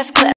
class clap.